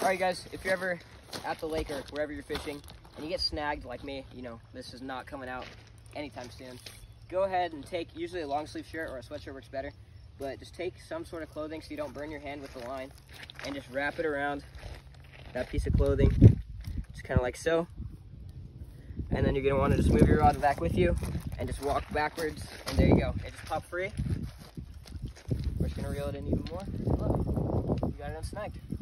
All right, guys, if you're ever at the lake or wherever you're fishing and you get snagged like me, you know, this is not coming out anytime soon. Go ahead and take, usually a long sleeve shirt or a sweatshirt works better, but just take some sort of clothing so you don't burn your hand with the line and just wrap it around that piece of clothing, just kind of like so. And then you're gonna wanna just move your rod back with you and just walk backwards and there you go. It just popped free. We're just gonna reel it in even more. Look, you got it unsnagged.